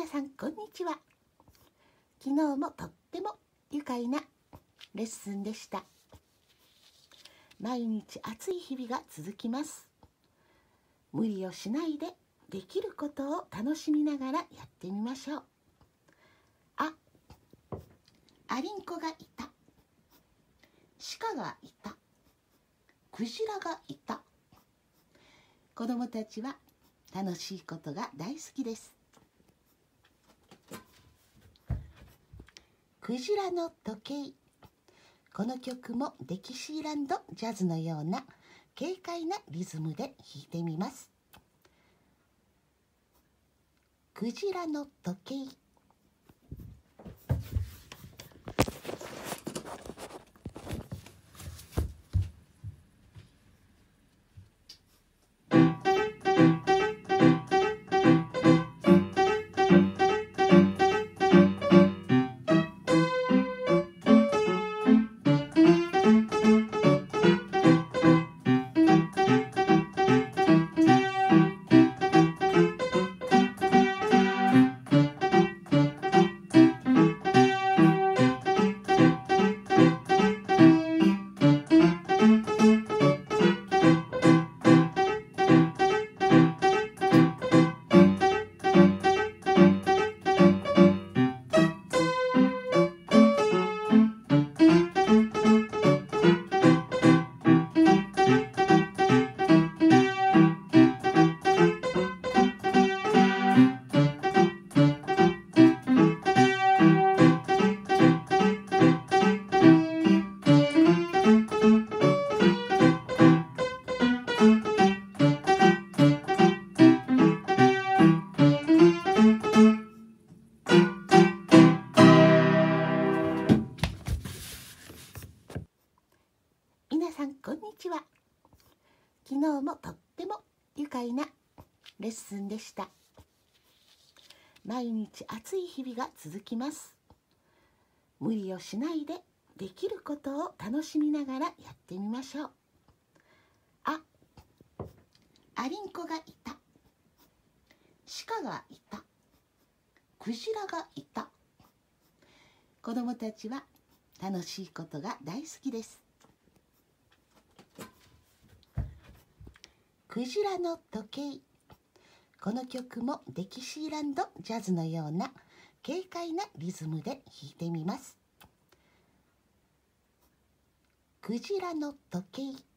皆さんこんにちは。昨日もとっても愉快なレッスンでした。毎日暑い日々が続きます。無理をしないでできることを楽しみながらやってみましょう。あアリンコがいた。鹿がいた。クジラがいた。子供たちは楽しいことが大好きです。クジラの時。計この曲もデキシーランドジャズのような軽快なリズムで弾いてみます。クジラの時。計ちは。昨日もとっても愉快なレッスンでした。毎日暑い日々が続きます。無理をしないでできることを楽しみながらやってみましょう。あアリンコがいた。鹿がいた。クジラがいた。子供たちは楽しいことが大好きです。クジラの時。計この曲もデキシーランドジャズのような軽快なリズムで弾いてみます。クジラの時。計